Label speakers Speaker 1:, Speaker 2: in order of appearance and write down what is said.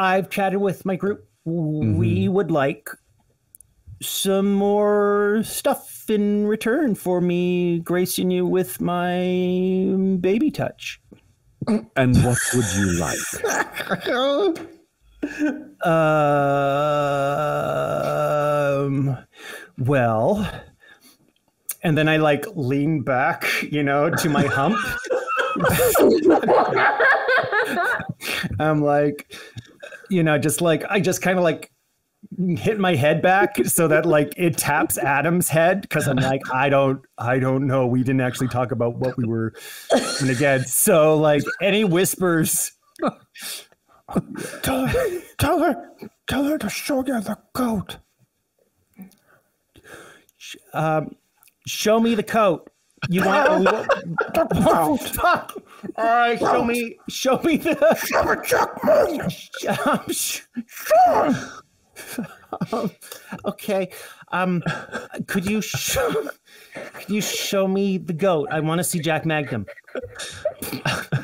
Speaker 1: I've chatted with my group. We would like some more stuff in return for me gracing you with my baby touch.
Speaker 2: And what would you like?
Speaker 1: Um, well, and then I like lean back, you know, to my hump. I'm like, you know, just like I just kind of like hit my head back so that like it taps Adam's head because I'm like, I don't, I don't know. We didn't actually talk about what we were and again. So like any whispers.
Speaker 3: Tell her, tell her, tell her to show you the coat
Speaker 1: Um, show me the coat. You want?
Speaker 3: Goat.
Speaker 1: All right, show me, show me the.
Speaker 3: Show it, Jack Magnus.
Speaker 1: Sh- um, okay. Um, could you show? Could you show me the goat? I want to see Jack Magnum.